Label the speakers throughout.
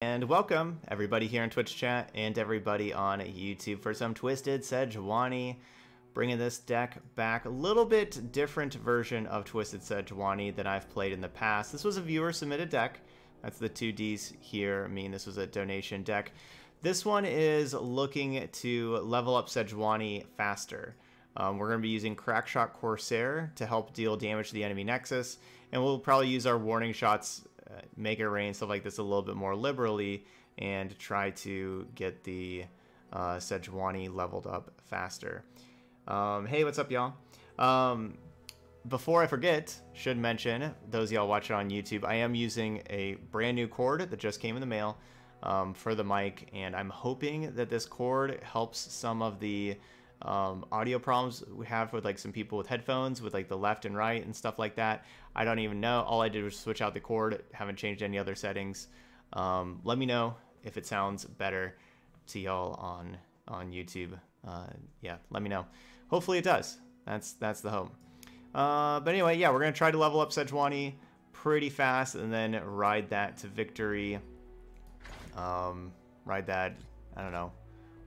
Speaker 1: And welcome everybody here in Twitch chat and everybody on YouTube for some Twisted Sejuani. Bringing this deck back, a little bit different version of Twisted Sejuani than I've played in the past. This was a viewer submitted deck. That's the two Ds here, I mean this was a donation deck. This one is looking to level up Sejuani faster. Um, we're going to be using Crackshot Corsair to help deal damage to the enemy Nexus, and we'll probably use our warning shots make it rain, stuff like this a little bit more liberally and try to get the uh, Sejuani leveled up faster. Um, hey, what's up, y'all? Um, before I forget, should mention, those y'all watching on YouTube, I am using a brand new cord that just came in the mail um, for the mic, and I'm hoping that this cord helps some of the um, audio problems we have with like some people with headphones with like the left and right and stuff like that. I don't even know. All I did was switch out the cord. Haven't changed any other settings. Um, let me know if it sounds better to y'all on on YouTube. Uh, yeah, let me know. Hopefully it does. That's that's the hope. Uh, but anyway, yeah, we're gonna try to level up Sejuani pretty fast and then ride that to victory. Um, ride that. I don't know.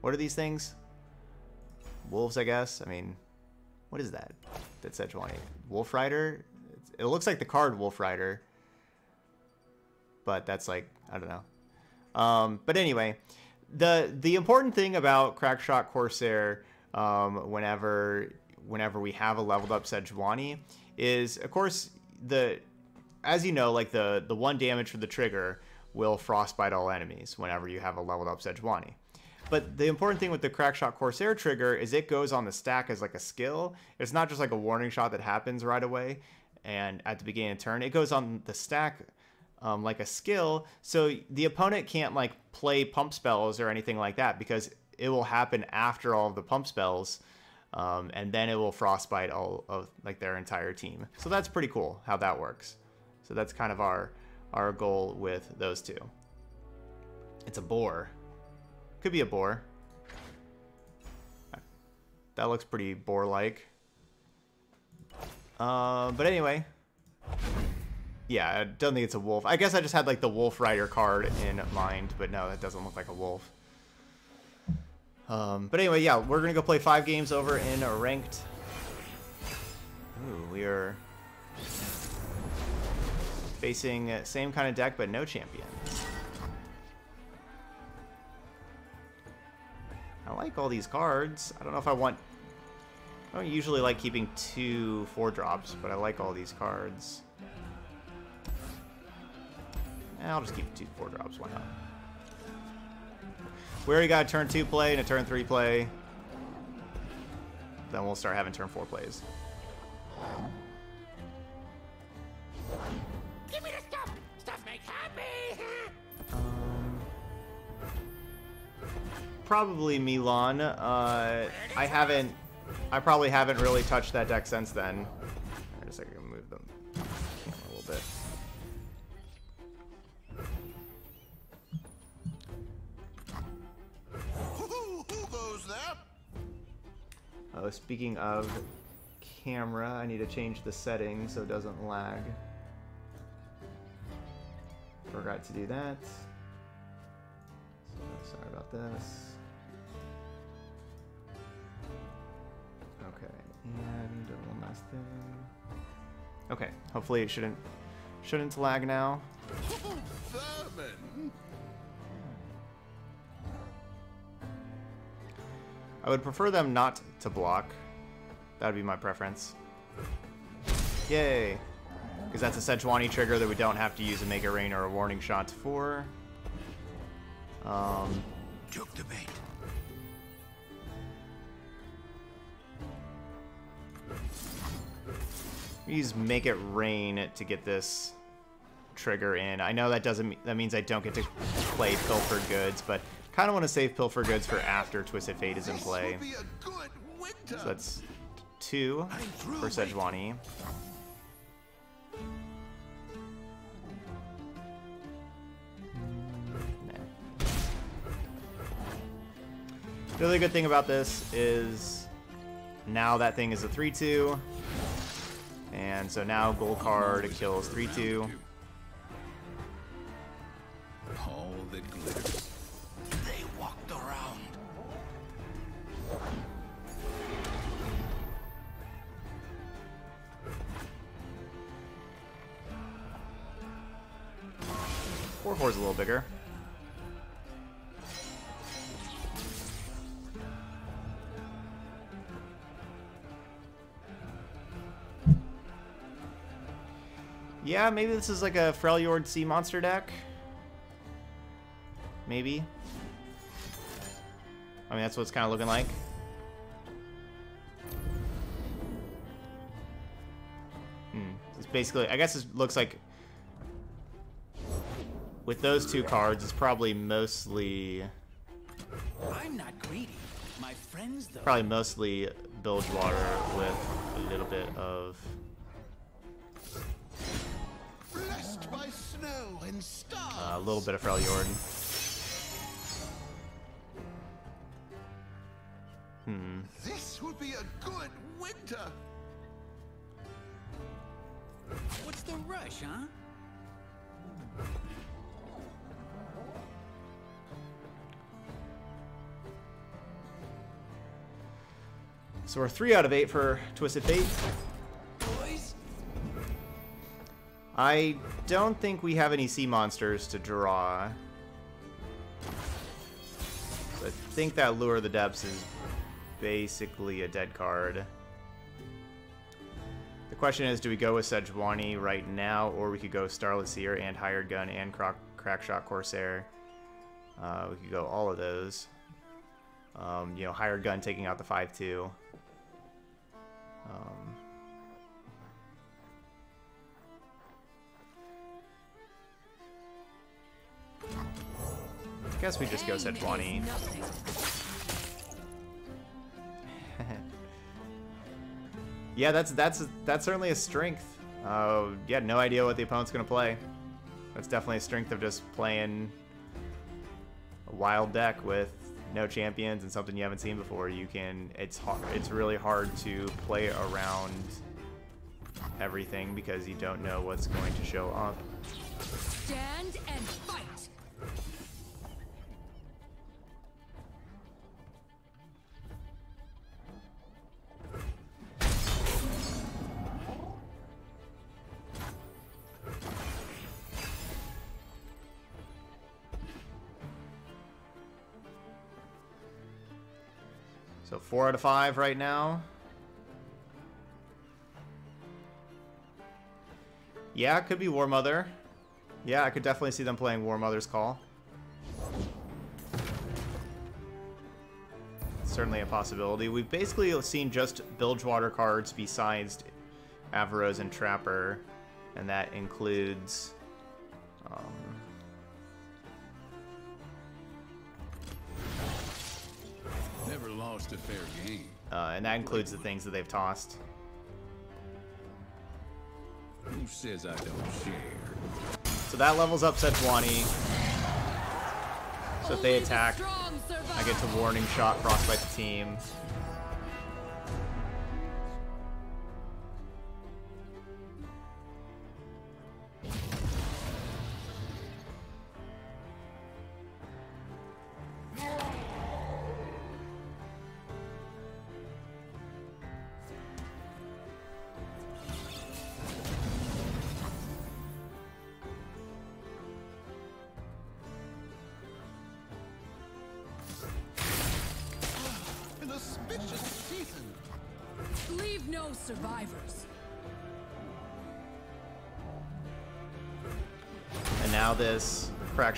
Speaker 1: What are these things? Wolves, I guess. I mean, what is that? That Sejuani. Wolf Rider? It looks like the card Wolf Rider. But that's like, I don't know. Um, but anyway, the the important thing about Crackshot Corsair um, whenever whenever we have a leveled up Sejuani is, of course, the as you know, like the the one damage for the trigger will frostbite all enemies whenever you have a leveled up Sejuani. But the important thing with the Crackshot Corsair trigger is it goes on the stack as like a skill. It's not just like a warning shot that happens right away and at the beginning of turn. It goes on the stack um, like a skill, so the opponent can't like play pump spells or anything like that because it will happen after all of the pump spells, um, and then it will frostbite all of like their entire team. So that's pretty cool how that works. So that's kind of our our goal with those two. It's a boar. Could be a boar. That looks pretty boar-like. Uh, but anyway. Yeah, I don't think it's a wolf. I guess I just had like the Wolf Rider card in mind, but no, that doesn't look like a wolf. Um, but anyway, yeah, we're gonna go play five games over in a ranked. Ooh, we are facing same kind of deck, but no champion. I like all these cards. I don't know if I want... I don't usually like keeping two four drops, but I like all these cards. I'll just keep two four drops, why not? We already got a turn two play and a turn three play. Then we'll start having turn four plays. Probably Milan. Uh, I haven't... I probably haven't really touched that deck since then. I just like move them a little bit. Oh, speaking of camera, I need to change the settings so it doesn't lag. Forgot to do that. So, sorry about this. And one last thing. Okay, hopefully it shouldn't shouldn't lag now. I would prefer them not to block. That would be my preference. Yay! Because that's a Sejuani trigger that we don't have to use a Make It Rain or a Warning Shot for. Um, Took the bait. Use Make It Rain to get this trigger in. I know that doesn't that means I don't get to play Pilfer Goods, but kind of want to save Pilfer Goods for after Twisted Fate is in play. So that's two for Sejuani. The other good thing about this is now that thing is a 3-2. And so now gold card kills 3-2. Maybe this is like a Freljord Sea Monster deck. Maybe. I mean, that's what it's kind of looking like. Hmm. It's basically, I guess it looks like with those two cards, it's probably mostly
Speaker 2: I'm not greedy. My friends, though.
Speaker 1: probably mostly Bilgewater with a little bit of little bit of Freljord. Hmm.
Speaker 3: This will be a good winter.
Speaker 2: What's the rush, huh?
Speaker 1: So we're three out of eight for Twisted Fate. I don't think we have any sea monsters to draw. So I think that Lure of the Depths is basically a dead card. The question is, do we go with Sejuani right now, or we could go Starlit Seer and Hired Gun and Croc Crackshot Corsair. Uh, we could go all of those. Um, you know, Hired Gun taking out the 5-2. Um, I guess we just go
Speaker 4: is
Speaker 1: Sejuani. Yeah, that's that's that's certainly a strength. Uh, yeah, no idea what the opponent's gonna play. That's definitely a strength of just playing a wild deck with no champions and something you haven't seen before. You can. It's hard. It's really hard to play around everything because you don't know what's going to show up.
Speaker 4: Stand and
Speaker 1: four out of five right now. Yeah, it could be War Mother. Yeah, I could definitely see them playing War Mother's Call. Certainly a possibility. We've basically seen just Bilgewater cards besides Avarosan Trapper, and that includes um,
Speaker 2: never lost a fair game.
Speaker 1: uh, and that includes the things that they've tossed.
Speaker 2: Who says I don't share?
Speaker 1: So that levels up Sejuani. So if they attack. I get to warning shot frostbite the team.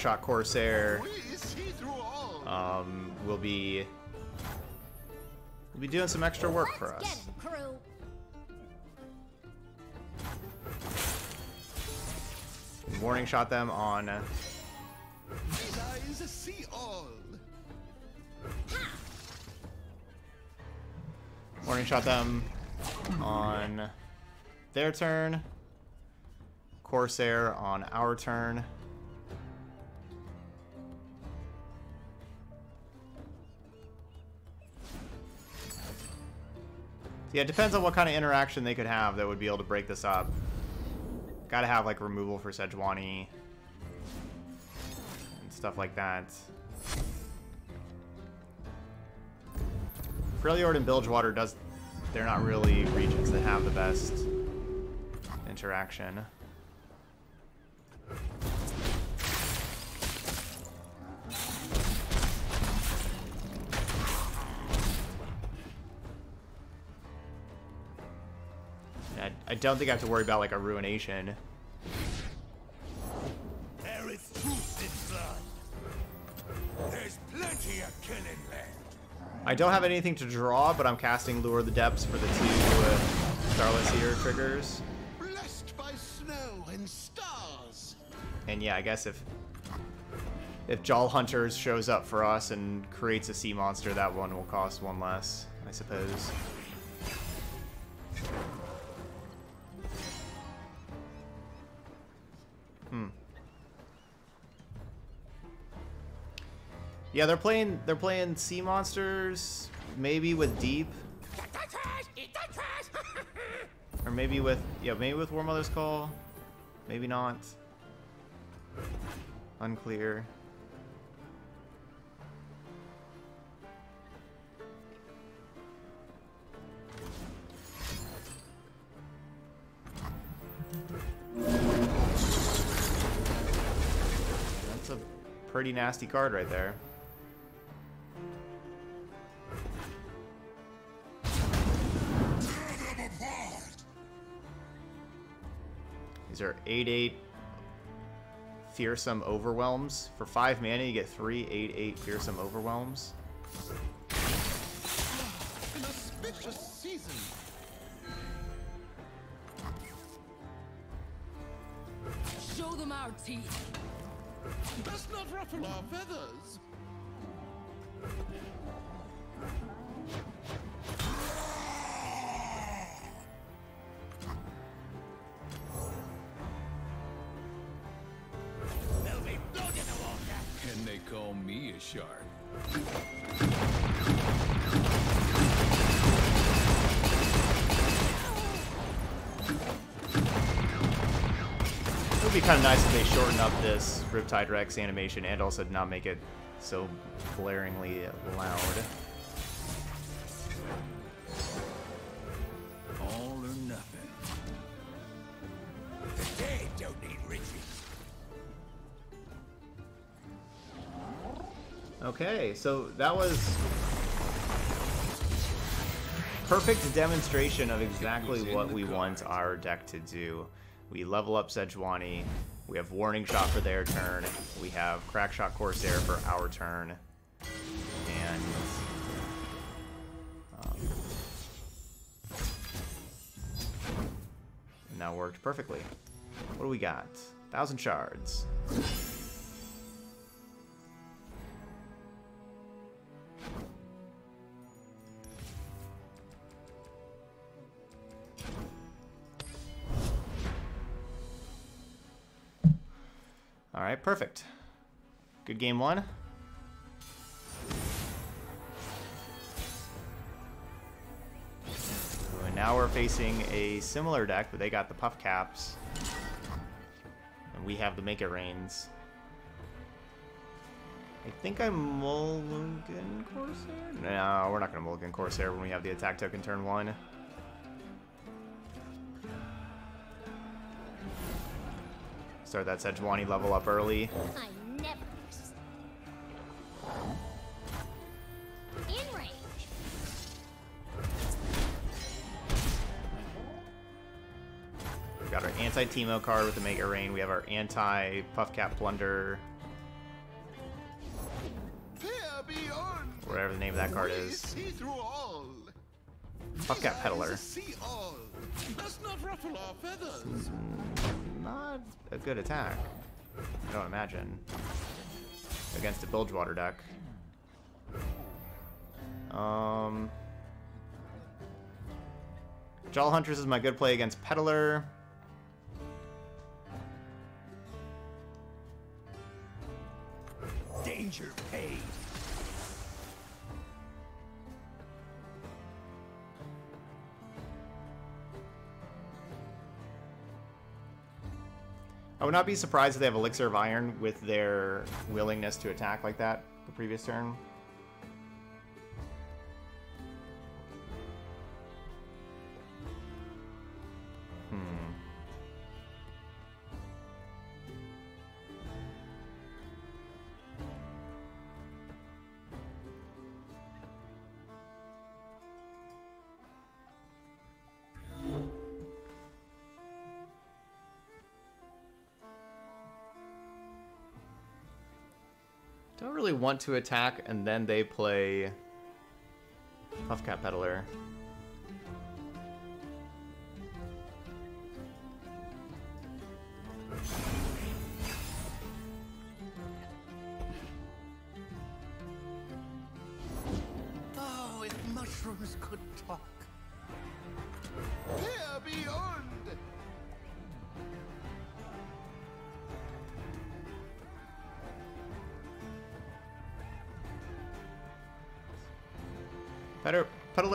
Speaker 1: Crackshot Corsair
Speaker 3: We see through all.
Speaker 1: um, will be will be doing some extra work for
Speaker 4: Let's
Speaker 1: us.
Speaker 4: get.
Speaker 1: Warning shot them on
Speaker 3: see all.
Speaker 1: warning shot them on their turn. Corsair on our turn. Yeah, it depends on what kind of interaction they could have that would be able to break this up. Gotta have like removal for Sejuani and stuff like that. Freljord and Bilgewater does they're not really regions that have the best interaction. I, don't think I have to worry about like a ruination.
Speaker 3: There is truth in blood. There's plenty of killing left.
Speaker 1: I don't have anything to draw, but I'm casting Lure of the Depths for the two uh, Starlit Seer triggers.
Speaker 3: Blessed by snow and stars.
Speaker 1: And yeah, I guess if if Jaull Hunters shows up for us and creates a sea monster, that one will cost one less, I suppose. Hmm. Yeah, they're playing they're playing sea monsters, maybe with deep. or maybe with yeah, maybe with War Mother's Call. Maybe not. Unclear. That's a pretty nasty card right there. These are 8-8 Fearsome Overwhelms. For 5 mana, you get 3 8-8 Fearsome Overwhelms.
Speaker 4: Show them our teeth.
Speaker 3: Does not ruffle our feathers.
Speaker 1: Kind of nice if they shorten up this Riptide Rex animation and also not make it so glaringly loud.
Speaker 2: All or nothing.
Speaker 3: The dead don't need riches.
Speaker 1: Okay, so that was perfect demonstration of exactly what we want our deck to do. We level up Sejuani, we have Warning Shot for their turn, we have Crack Shot Corsair for our turn, and um, and that worked perfectly. What do we got? Thousand shards. Perfect. Good game one. And now we're facing a similar deck, but they got the puff caps. And we have the Make It Rains. I think I'm mulligan Corsair? No, we're not going to mulligan Corsair when we have the attack token turn one. Start that Sejuani level up early.
Speaker 5: I never. In range.
Speaker 1: We've got our anti-Teemo card with the Make It Rain. We have our anti-Puffcap Plunder, whatever the name of that card is.
Speaker 3: All.
Speaker 1: Puffcap Peddler.
Speaker 3: See not ruffle our feathers.
Speaker 1: Not a good attack. I don't imagine. Against a Bilgewater deck. Um... Jaull Hunters is my good play against Peddler.
Speaker 3: Danger pays.
Speaker 1: I would not be surprised if they have Elixir of Iron with their willingness to attack like that the previous turn. Hmm. Really want to attack and then they play Puffcap Peddler.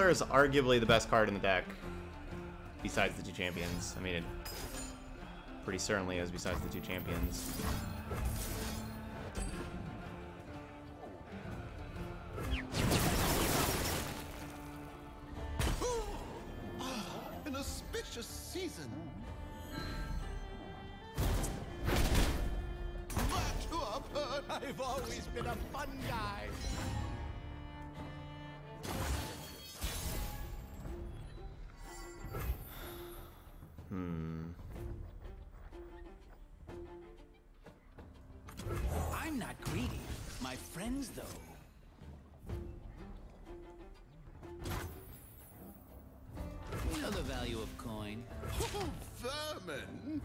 Speaker 1: Is arguably the best card in the deck, besides the two champions. I mean, it pretty certainly is besides the two champions.
Speaker 2: My friends, though. You know the value of coin.
Speaker 3: Oh, vermin!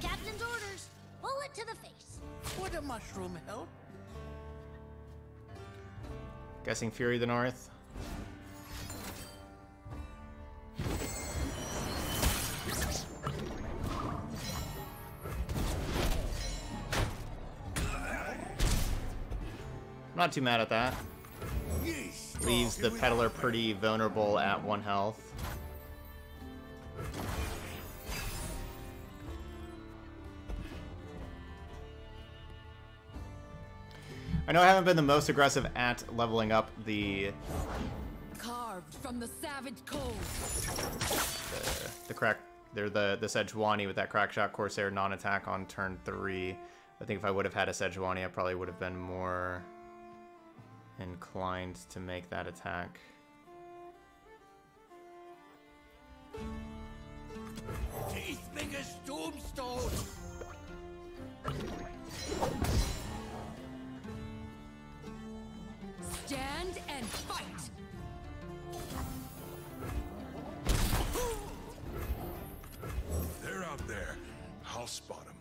Speaker 5: Captain's orders. Bullet to the face.
Speaker 2: Would a mushroom help?
Speaker 1: Guessing Fury of the North. Not too mad at that. Leaves the peddler pretty vulnerable at one health. I know I haven't been the most aggressive at leveling up the
Speaker 4: Carved from the savage cold.
Speaker 1: the crack. They're the the Sejuani with that crack shot Corsair non-attack on turn three. I think if I would have had a Sejuani, I probably would have been more inclined to make that attack.
Speaker 2: Teeth big as tombstone.
Speaker 4: Stand and fight.
Speaker 3: They're out there. I'll spot them.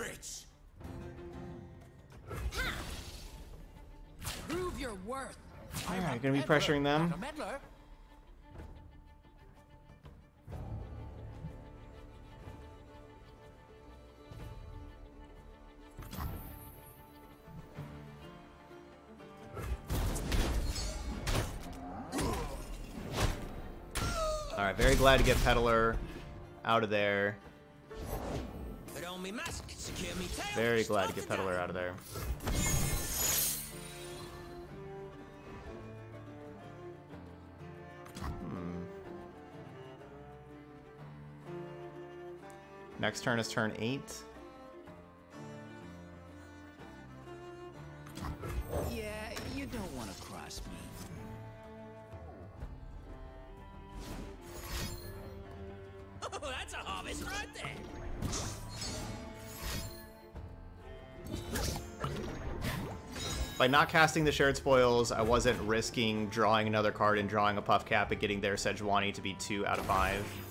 Speaker 3: To get rich!
Speaker 4: Prove your worth.
Speaker 1: Alright, gonna be pressuring them.
Speaker 2: Not a meddler.
Speaker 1: Alright, very glad to get Peddler out of there.
Speaker 2: Put on me
Speaker 1: Very glad to get Peddler out of there. Hmm. Next turn is turn 8. Not casting the shared spoils, I wasn't risking drawing another card and drawing a puff cap and getting their Sejuani to be 2 out of 5.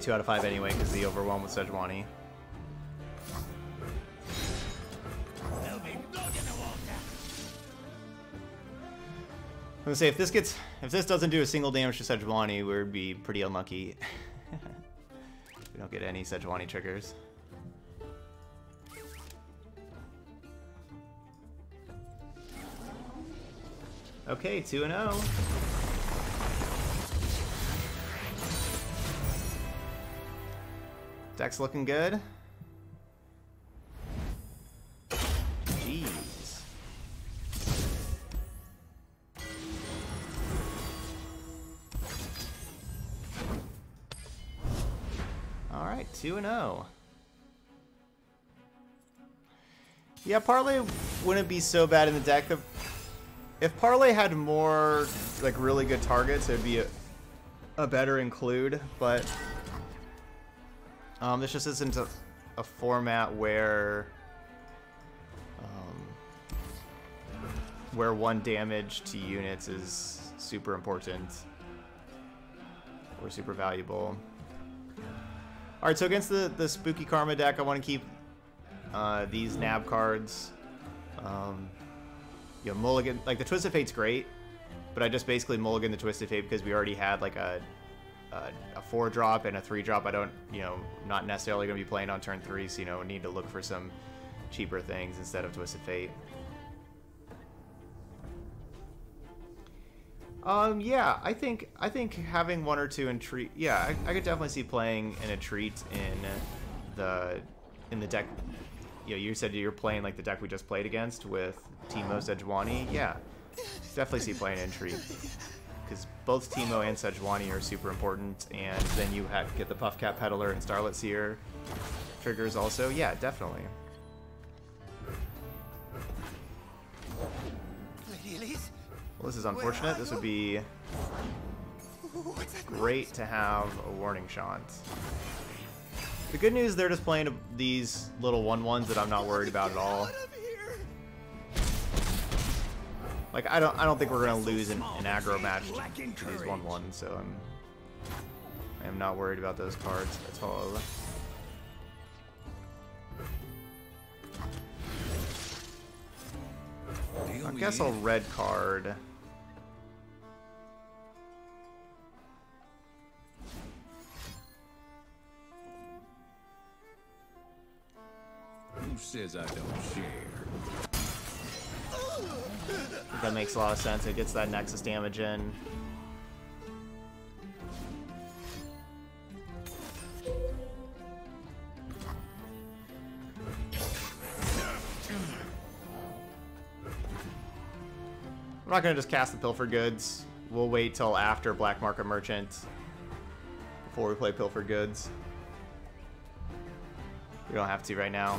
Speaker 1: Was 2 out of 5 anyway because the overwhelm with Sejuani. I'm gonna say if this gets if this doesn't do a single damage to Sejuani, we'd be pretty unlucky. we don't get any Sejuani triggers. Okay, 2 and 0. Deck's looking good. Jeez. All right, 2 and 0. Yeah, Parley wouldn't be so bad in the deck. If Parley had more like really good targets, it'd be a, a better include, but um, this just isn't a, a format where um, where one damage to units is super important or super valuable. All right, so against the the spooky karma deck, I want to keep uh, these nab cards. Um, you know, mulligan like the twisted fate's great, but I just basically mulligan the twisted fate because we already had like a a, a four drop and a three drop. I don't, you know, not necessarily going to be playing on turn three, so you know, need to look for some cheaper things instead of twisted fate. Um, yeah, I think I think having one or two in. Yeah, I, I could definitely see playing in a treat in the in the deck. You know, you said you're playing like the deck we just played against with Teemo Sejuani. Yeah, definitely see playing in treat because both Teemo and Sejuani are super important, and then you have, get the Puffcap Peddler and Starlit Seer triggers also. Yeah, definitely.
Speaker 3: Lady Elise?
Speaker 1: Well, this is unfortunate. This would be great to have a warning shot. The good news, they're just playing these little 1-1s that I'm not worried about at all. Like, I don't I don't think we're to lose an, an aggro match to these 1-1s, so I'm, I am not worried about those cards at all. I guess I'll red card.
Speaker 2: Who says I don't share?
Speaker 1: That makes a lot of sense. It gets that Nexus damage in. I'm not gonna just cast the Pilfer Goods. We'll wait till after Black Market Merchant before we play Pilfer Goods. We don't have to right now.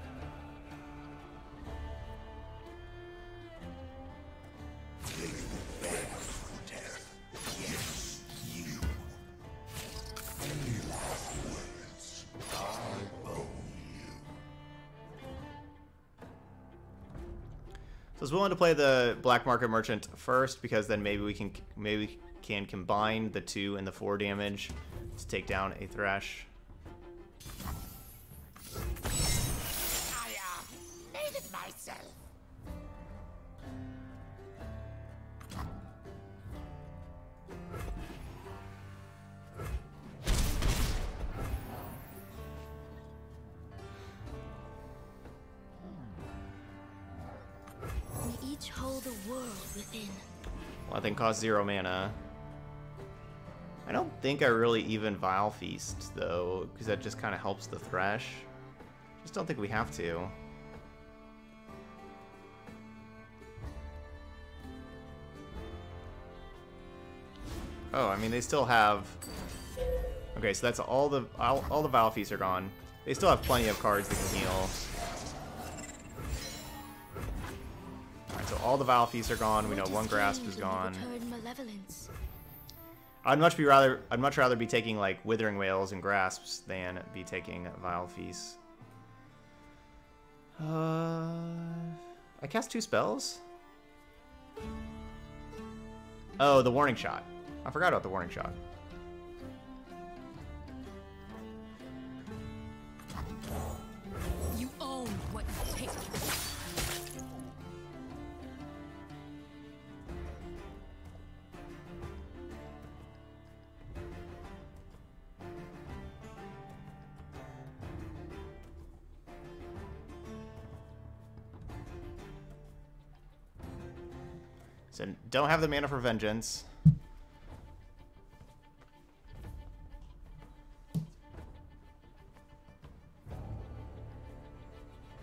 Speaker 1: I was willing to play the black market merchant first because then maybe we can maybe we can combine the two and the four damage to take down a thresh. Cost zero mana. I don't think I really even Vile Feast, though, because that just kind of helps the Thresh. Just don't think we have to. Oh, I mean, they still have... Okay, so that's all the all, all the Vile Feasts are gone. They still have plenty of cards that can heal. All the Vile Feasts are gone. We know one Grasp is gone. I'd much be rather I'd much rather be taking like Withering Wails and Grasps than be taking Vile Feasts. Uh, I cast two spells. Oh, the Warning Shot. I forgot about the Warning Shot. Don't have the mana for Vengeance.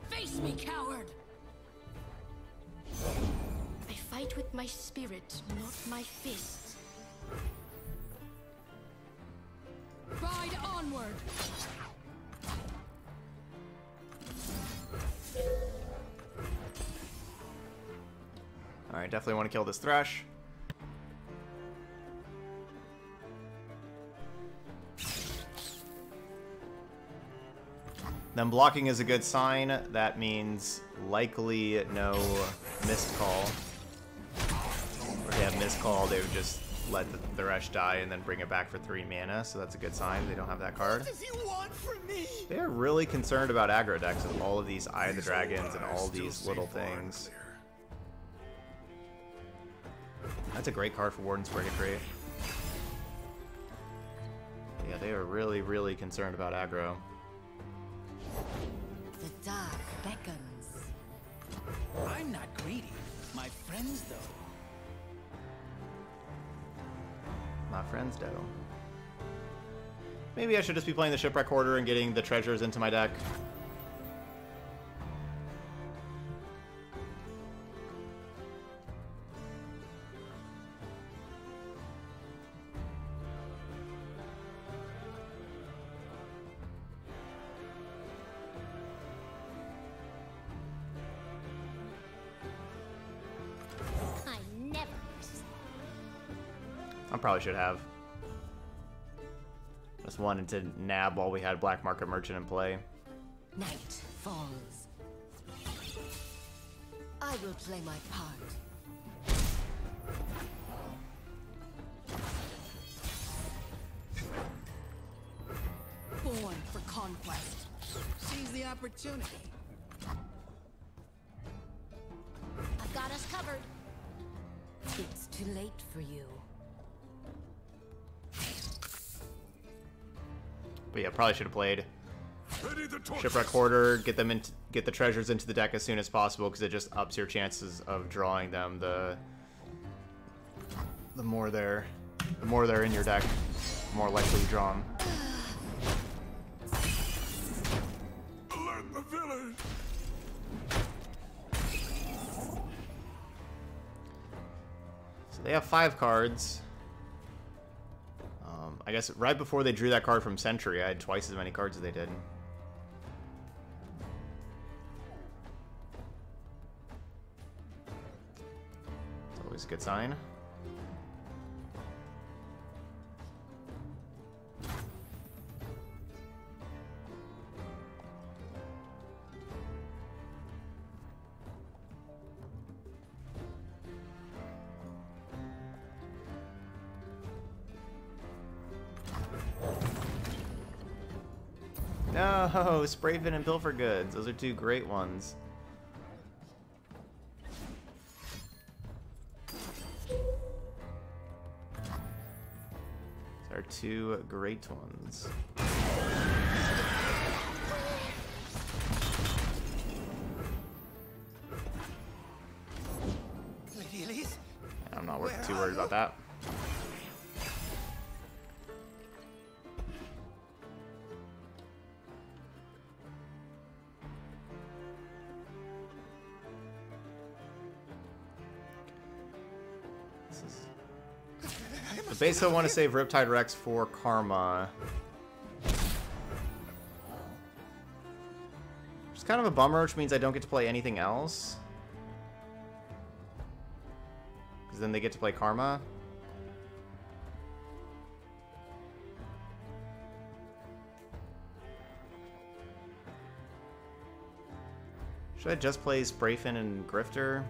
Speaker 4: Face me, coward!
Speaker 5: I fight with my spirit, not my fists.
Speaker 4: Ride onward!
Speaker 1: Alright, definitely want to kill this Thresh. Then blocking is a good sign. That means likely no Mist's Call. Or they have Mist's Call, they would just let the Thresh die and then bring it back for 3 mana, so that's a good sign. They don't have that card.
Speaker 3: What do you want from me?
Speaker 1: They're really concerned about aggro decks with all of these Eye of the Dragons and all these little things. That's a great card for Warden's Prey to create. Yeah, they are really, really concerned about aggro.
Speaker 4: The dark beckons.
Speaker 2: I'm not greedy. My friends, though.
Speaker 1: My friends do. Maybe I should just be playing the Shipwreck Hoarder and getting the treasures into my deck. Probably should have. Just wanted to nab while we had Black Market Merchant in play.
Speaker 6: Night falls. I will play my part.
Speaker 4: Born for conquest.
Speaker 2: Seize the opportunity.
Speaker 5: I've got us covered.
Speaker 6: It's too late for you.
Speaker 1: But yeah, probably should have played
Speaker 3: Ready the torch.
Speaker 1: Shipwreck Hoarder, get them into get the treasures into the deck as soon as possible because it just ups your chances of drawing them. The the more they're the more they're in your deck, the more likely you draw them.
Speaker 3: Alert the village.
Speaker 1: So they have five cards. I guess right before they drew that card from Century, I had twice as many cards as they did. It's always a good sign. No, Sprayfin and Pilfer Goods. Those are two great ones. Those are two great ones. I want to save Riptide Rex for Karma. It's kind of a bummer, which means I don't get to play anything else. Because then they get to play Karma. Should I just play Sprayfin and Grifter?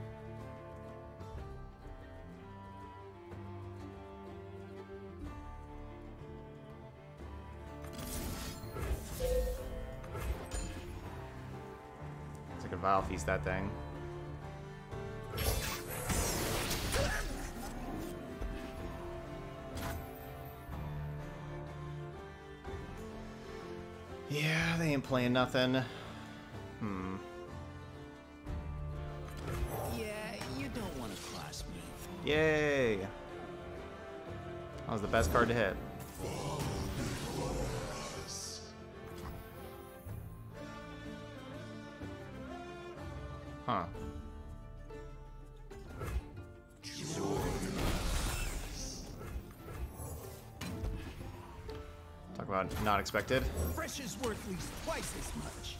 Speaker 1: It's like a Vile Feast, that thing. Yeah, they ain't playing nothing. Hmm.
Speaker 2: Yeah, you don't want to class me.
Speaker 1: Yay! That was the best card to hit. Not expected.
Speaker 2: Fresh is worth at least twice as much.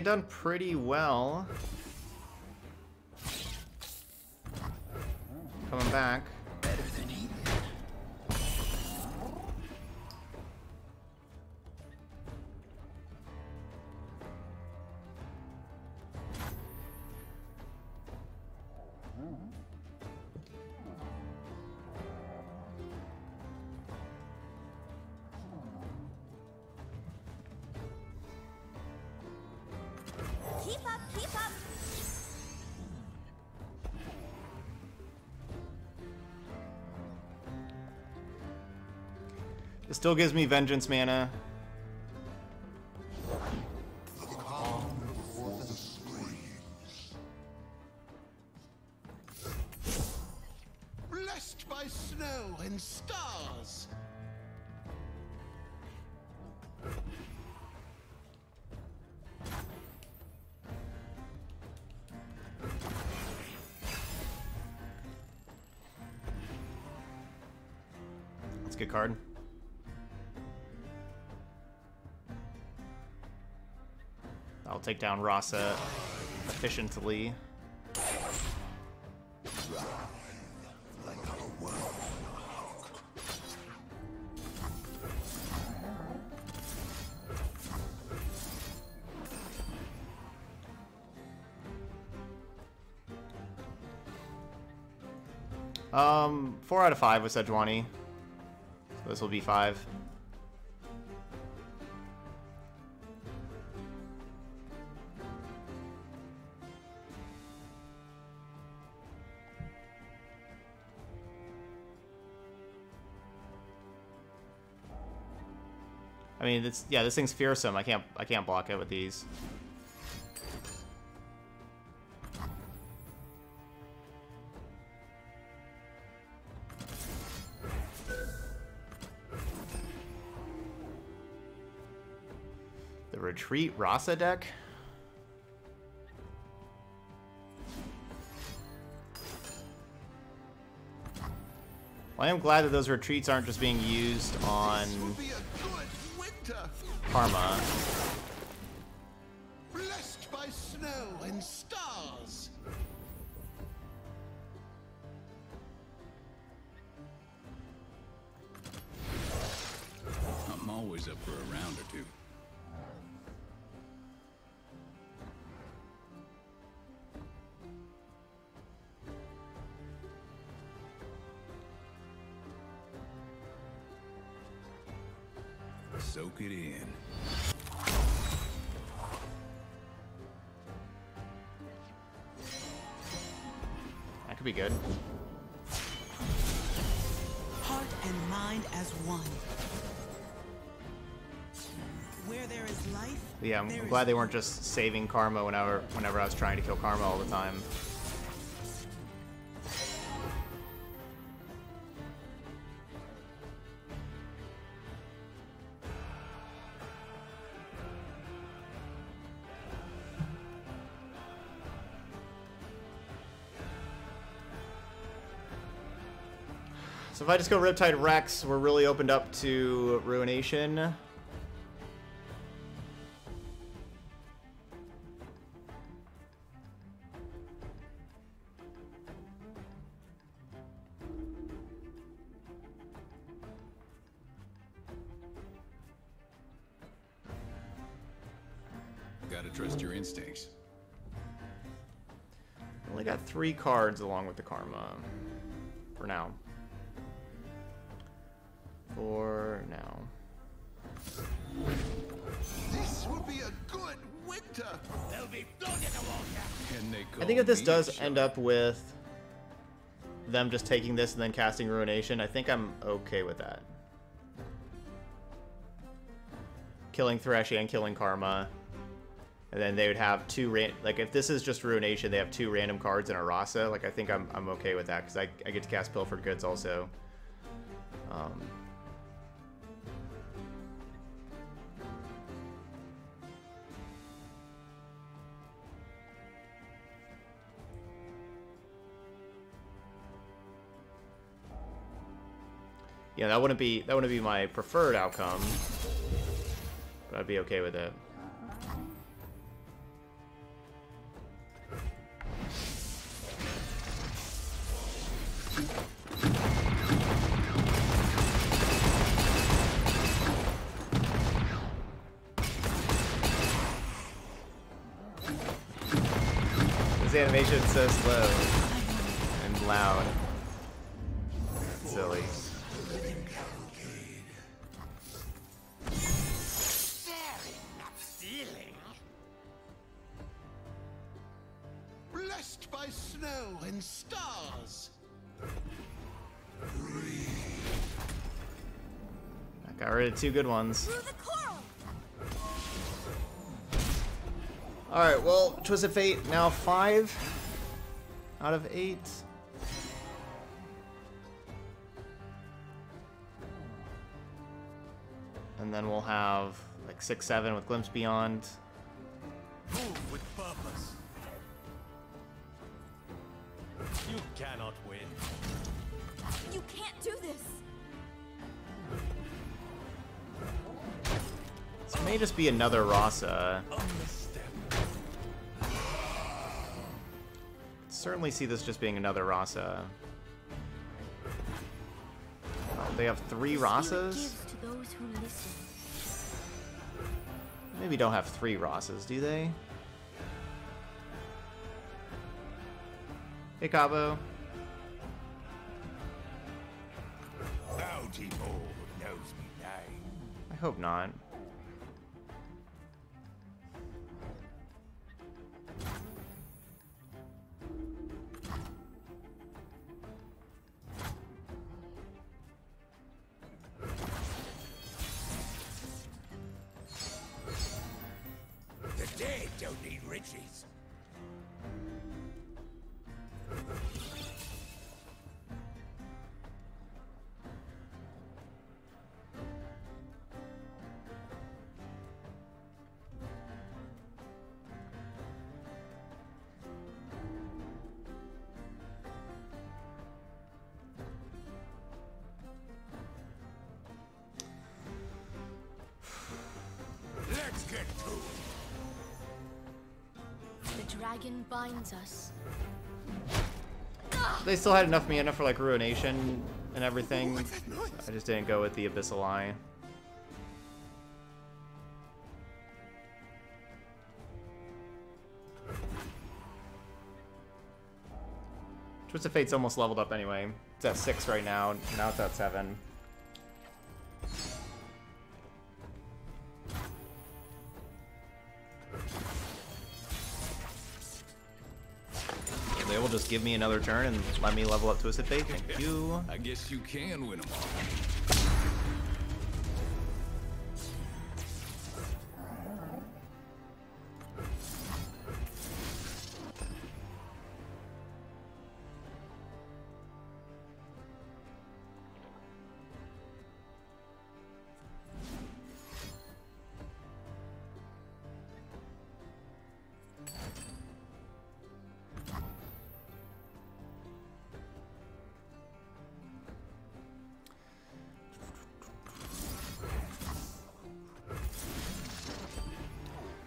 Speaker 1: They've done pretty well. Still gives me vengeance mana. Take down Rasa efficiently. Um, four out of five with Sejuani. So this will be five. Mean, it's yeah, this thing's fearsome. I can't I can't block it with these. The retreat Rasa deck. Well, I am glad that those retreats aren't just being used on Karma.
Speaker 2: I'm
Speaker 1: glad they weren't just saving Karma whenever whenever I was trying to kill Karma all the time. So if I just go Riptide Rex, we're really opened up to Ruination. Three cards along with the Karma. For now. For now.
Speaker 3: This will be a good winter.
Speaker 7: They'll be thrown in the water.
Speaker 1: I think if this does end up with them just taking this and then casting Ruination, I think I'm okay with that. Killing Thresh and killing Karma. And then they would have two ran like if this is just Ruination, they have two random cards in a Rasa. Like I think I'm I'm okay with that because I, I get to cast Pilfered Goods also. Um, yeah, that wouldn't be that wouldn't be my preferred outcome, but I'd be okay with it. This animation's so slow and loud. Silly.
Speaker 7: Very not stealing.
Speaker 3: Blessed by snow and stars.
Speaker 1: I got rid of two good ones. Alright, well, Twisted Fate now five out of eight. And then we'll have like six, seven with Glimpse Beyond.
Speaker 3: Move with purpose. You cannot win.
Speaker 4: You can't do this!
Speaker 1: This may just be another Rasa. Certainly see this just being another Rasa. Oh, they have three
Speaker 5: The
Speaker 1: Rasas?
Speaker 5: gives to those who listen.
Speaker 1: Maybe don't have three Rasas, do they? Hey, Cabo.
Speaker 3: Bounty knows me name.
Speaker 1: I hope not.
Speaker 5: Us.
Speaker 1: They still had enough mana for like Ruination and everything. I just didn't go with the Abyssal Eye. Twisted Fate's almost leveled up anyway. It's at 6 right now. Now it's at 7. Just give me another turn and let me level up Twisted Fate. Thank you.
Speaker 8: I guess you can win them all.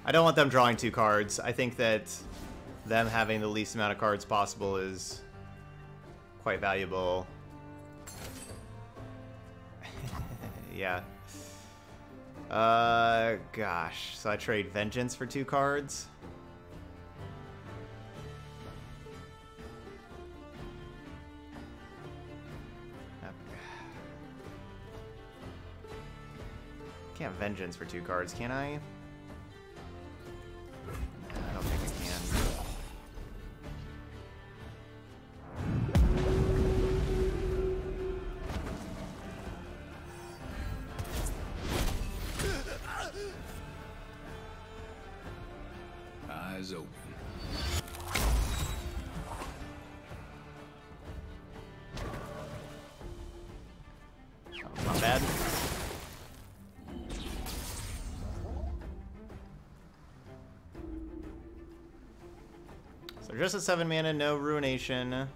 Speaker 1: I don't want them drawing two cards. I think that them having the least amount of cards possible is quite valuable. yeah. Uh, gosh. So I trade Vengeance for two cards. Can't Vengeance for two cards, can I? Just a 7 mana, no Ruination.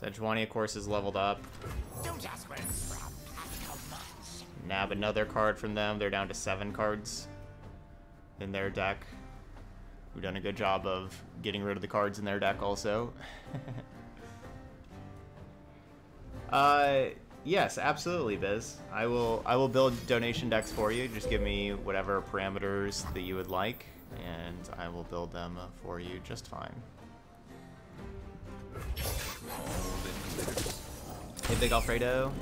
Speaker 1: Sejuani, of course, is leveled up. Nab another card from them. They're down to 7 cards in their deck. Who've done a good job of getting rid of the cards in their deck also. uh, yes, absolutely, Biz. I will I will build donation decks for you. Just give me whatever parameters that you would like, and I will build them for you just fine. Hey, Big Alfredo.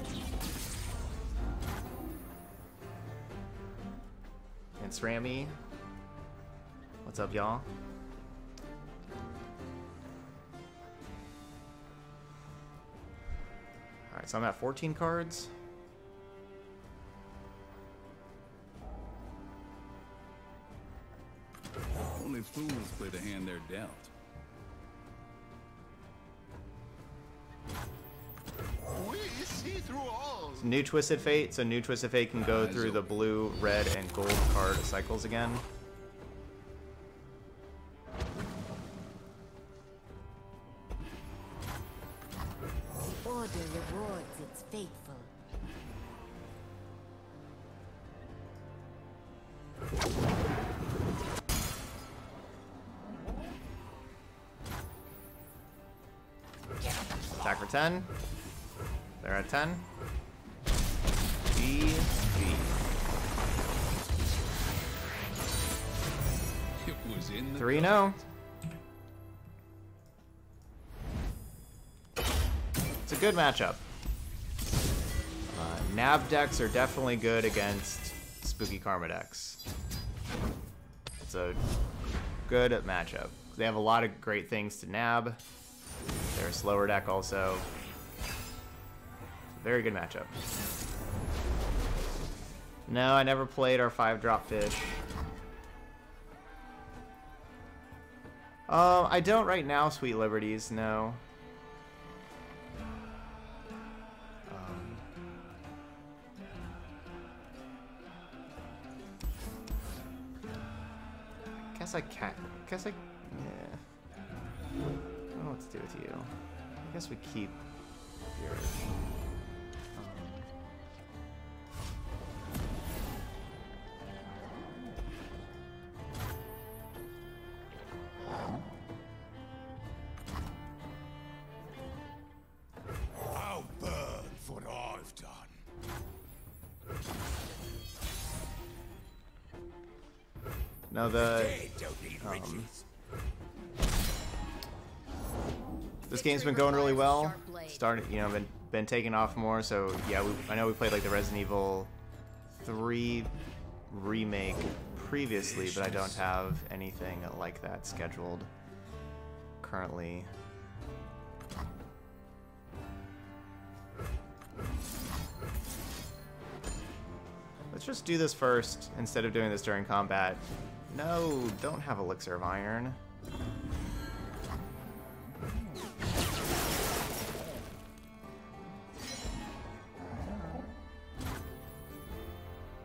Speaker 1: And Srammy. What's up, y'all? So I'm at 14 cards.
Speaker 8: Only fools play the hand they're dealt.
Speaker 3: We see through all.
Speaker 1: New Twisted Fate, so New Twisted Fate can go through the blue, red, and gold card cycles again. Good matchup. Uh, Nab decks are definitely good against Spooky Karma decks. It's a good matchup. They have a lot of great things to nab. They're a slower deck also. Very good matchup. No, I never played our five drop fish. Um, I don't right now, Sweet Liberties, no. I guess I. Yeah. I don't know what to do with you. I guess we keep yours. This game's been going really well. Started, you know, been been taking off more. So yeah, we, I know we played like the Resident Evil 3 remake previously, but I don't have anything like that scheduled currently. Let's just do this first instead of doing this during combat. No, don't have Elixir of Iron.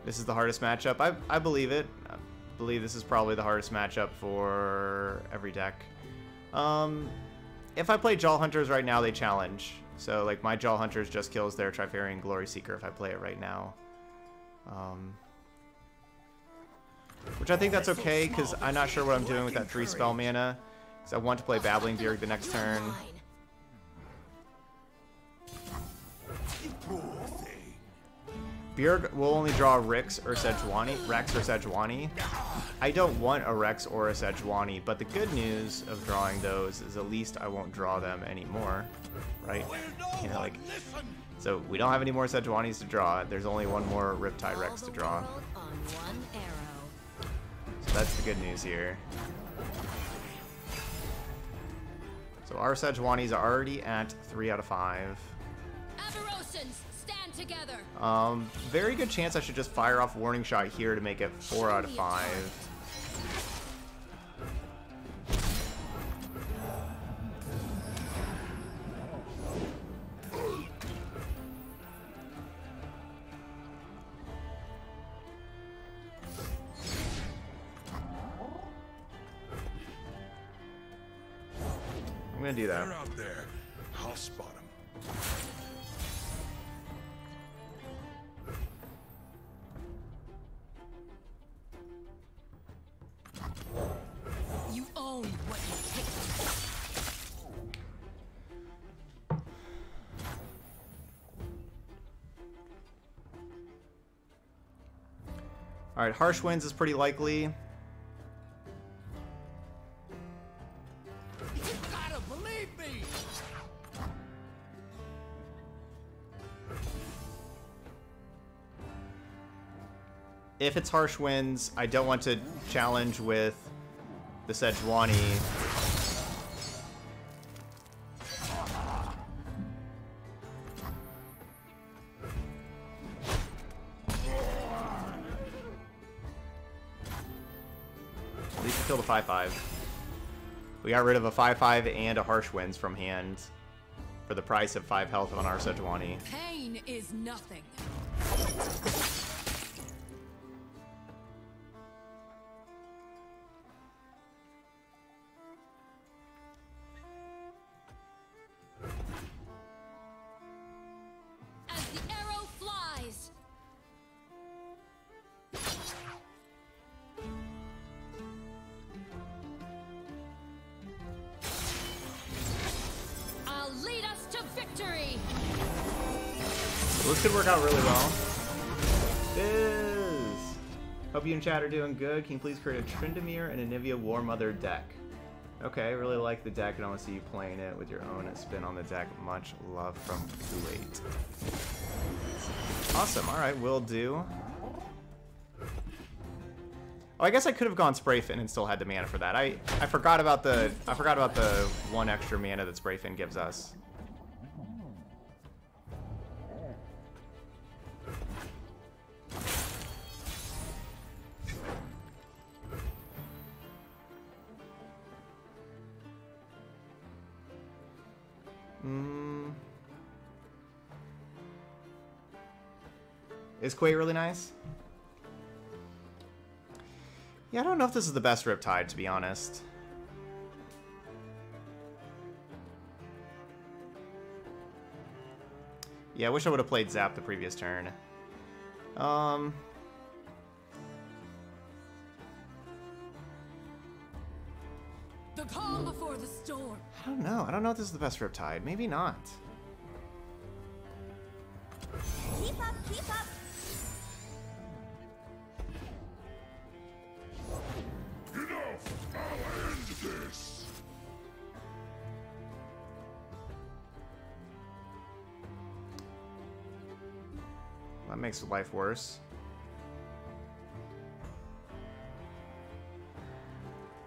Speaker 1: This is the hardest matchup. I, I believe it. I believe this is probably the hardest matchup for every deck. Um, if I play Jaull Hunters right now, they challenge. So, like, my Jaull Hunters just kills their Trifarian Glory Seeker if I play it right now. Um, which I think that's okay, because I'm not sure what I'm doing with that 3 spell mana. Because I want to play Babbling Bjerg the next turn. Bjerg will only draw Rex or Sejuani, Rex or Sejuani. I don't want a Rex or a Sejuani, but the good news of drawing those is at least I won't draw them anymore, right? You know, like, so we don't have any more Sejuanis to draw. There's only one more Riptide Rex to draw. So that's the good news here. So our Sejuanis are already at 3 out of 5.
Speaker 5: Avarosans, stand together.
Speaker 1: Um, very good chance I should just fire off Warning Shot here to make it 4 out of 5. I'm gonna do that.
Speaker 5: Own what you take.
Speaker 1: Alright, Harsh Winds is pretty likely. If it's Harsh Winds, I don't want to challenge with the Sejuani. At we kill the 5-5. We got rid of a 5-5 and a Harsh Winds from hand for the price of 5 health on our Sejuani.
Speaker 5: Pain is nothing.
Speaker 1: Chat are doing good. Can you please create a Tryndamere and Anivia War Mother deck? Okay, I really like the deck and I want to see you playing it with your own spin on the deck. Much love from Kuwait. Awesome, alright, will do. Oh, I guess I could have gone Spray Fin and still had the mana for that. I, I forgot about the I forgot about the one extra mana that Spray Fin gives us. Is Quay really nice? Yeah, I don't know if this is the best Riptide, to be honest. Yeah, I wish I would have played Zap the previous turn. Um...
Speaker 5: The calm before the storm.
Speaker 1: I don't know. I don't know if this is the best Riptide. Maybe not.
Speaker 4: Keep up, keep up.
Speaker 1: That makes life worse.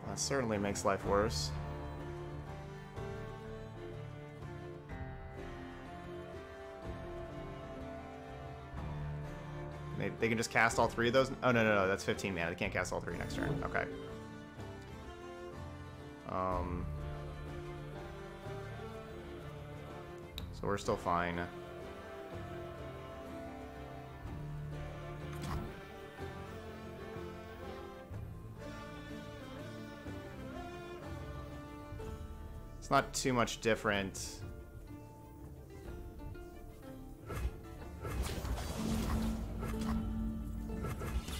Speaker 1: That certainly makes life worse. They, they can just cast all three of those? Oh, no, no, no, that's 15 mana. They can't cast all three next turn. Okay. Um... So we're still fine. It's not too much different.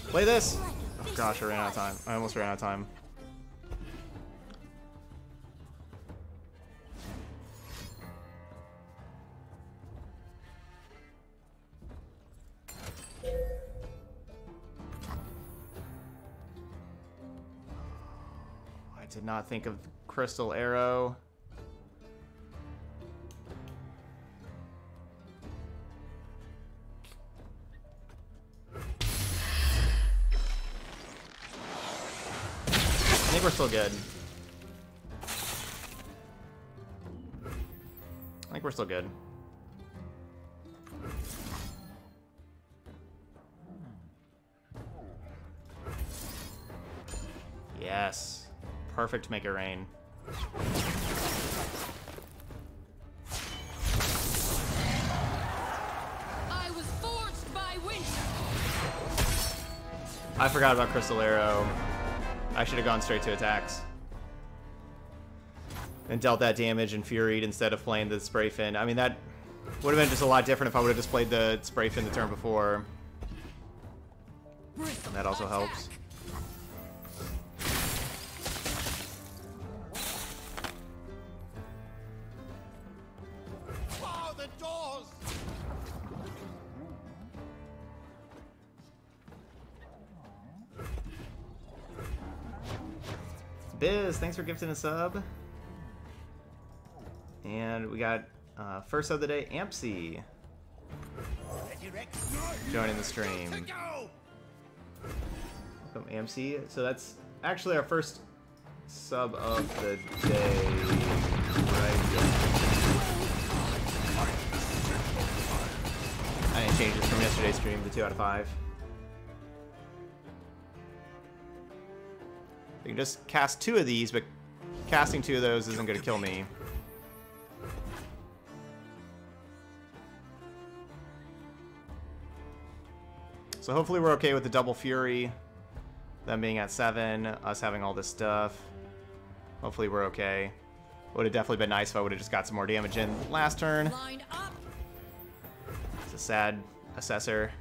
Speaker 1: Play this! Oh gosh, I ran out of time. I almost ran out of time. I did not think of Crystal Arrow. Still good. I think we're still good. Yes. Perfect to make it rain.
Speaker 5: I was forged by winter.
Speaker 1: I forgot about Crystal Arrow. I should have gone straight to attacks. And dealt that damage and Furied instead of playing the Spray Fin. I mean, that would have been just a lot different if I would have just played the Spray Fin the turn before. That also helps. Biz, thanks for gifting a sub. And we got uh, first of the day, Ampsy, joining the stream. Welcome, AMC. So that's actually our first sub of the day, right? Any changes from yesterday's stream, the 2 out of 5. Can just cast two of these, but casting two of those isn't going to kill me. So hopefully we're okay with the double fury. Them being at 7, us having all this stuff. Hopefully we're okay. Would have definitely been nice if I would have just got some more damage in last turn. It's a sad assessor.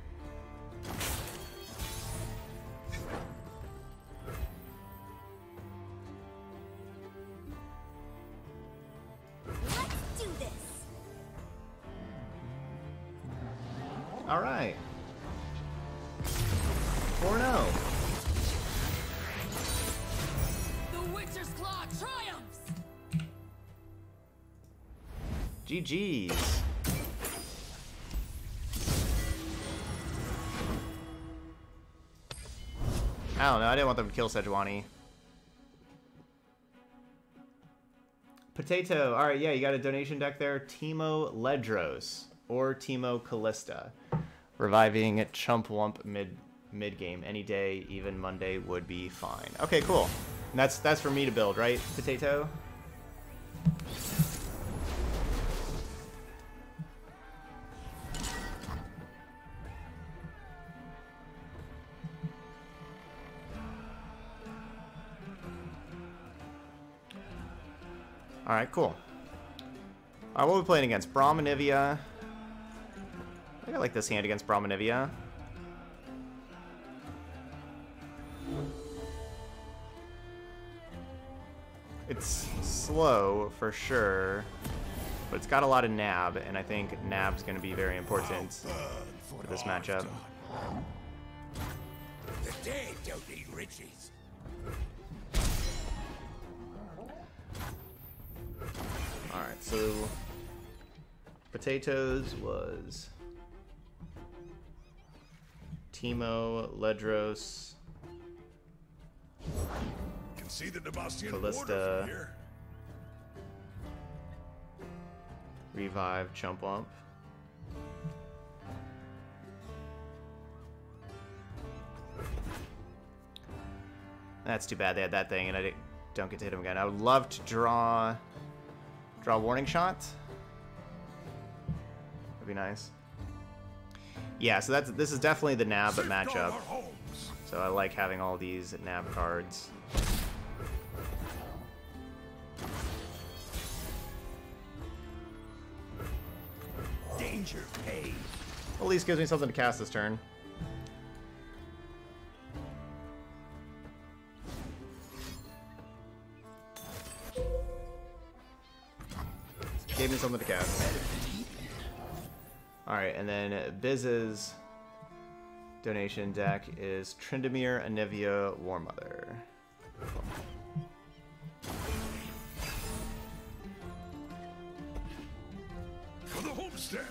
Speaker 1: GG's. I don't know. I didn't want them to kill Sejuani. Potato. All right, yeah, you got a donation deck there. Teemo Ledros or Teemo Kalista. Reviving Chump Whump mid mid game any day, even Monday would be fine. Okay, cool. And that's that's for me to build, right? Potato. All right, cool. All right, what are we playing against? Braum Anivia. I think I like this hand against Braum Anivia. It's slow for sure, but it's got a lot of nab, and I think nab's going to be very important for this matchup.
Speaker 3: The dead don't need riches.
Speaker 1: So potatoes was Teemo, Ledros,
Speaker 3: Can see the Kalista. here.
Speaker 1: Revive, Chump Whump. That's too bad they had that thing and I don't get to hit him again. I would love to draw draw a warning shot. That'd be nice. Yeah, so that's this is definitely the nab matchup. So I like having all these nab cards.
Speaker 3: Danger pays.
Speaker 1: At least gives me something to cast this turn. Gave me something to cast. Alright, and then Biz's donation deck is Tryndamere, Anivia, War Mother.
Speaker 3: For the homestead.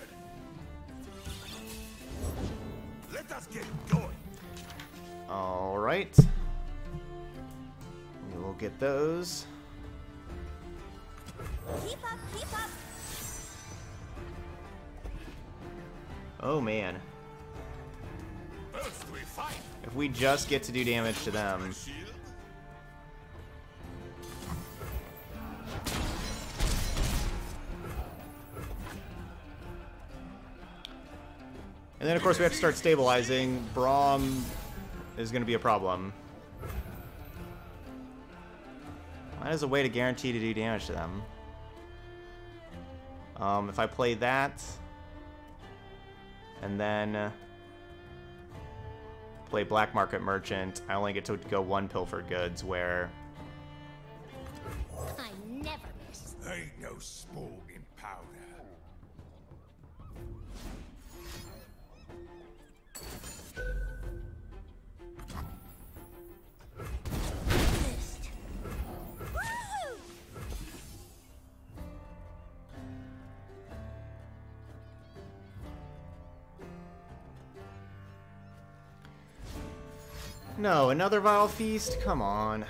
Speaker 3: Let us get going.
Speaker 1: Alright. We will get those.
Speaker 4: Keep up, keep up.
Speaker 1: Oh man. If we just get to do damage to them. And then of course we have to start stabilizing. Braum is going to be a problem. That is a way to guarantee to do damage to them. Um, if I play that, and then uh, play Black Market Merchant, I only get to go one Pilfered Goods, where
Speaker 4: I never miss.
Speaker 3: Ain't no sport
Speaker 1: No, another Vile Feast? Come on.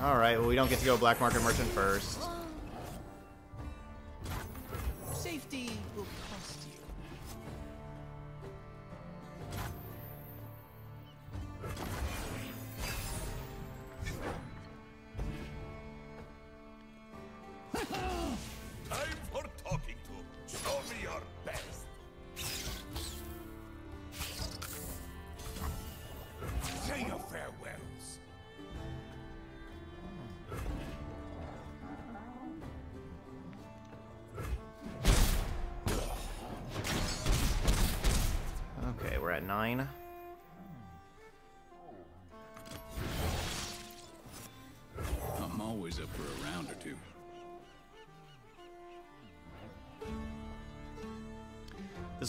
Speaker 1: Alright, well we don't get to go Black Market Merchant first.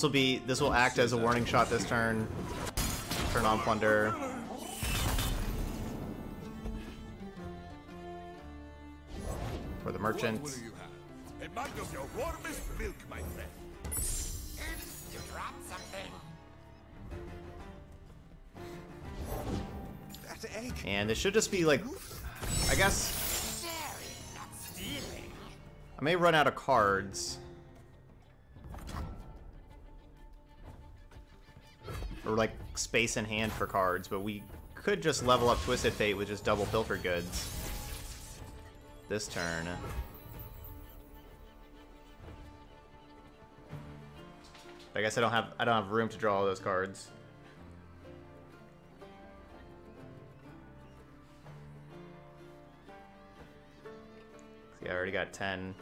Speaker 2: Will
Speaker 1: be this will act as a warning shot this turn. Turn on plunder. For the merchant.
Speaker 3: What will you have? A mug of your warmest milk, my friend.
Speaker 7: You dropped something.
Speaker 3: That egg.
Speaker 1: And it should just be like I guess
Speaker 7: Sorry, not stealing.
Speaker 1: I may run out of cards. Like space in hand for cards, but we could just level up Twisted Fate with just double pilfer goods. This turn. I guess I don't have I don't have room to draw all those cards. See, I already got 10.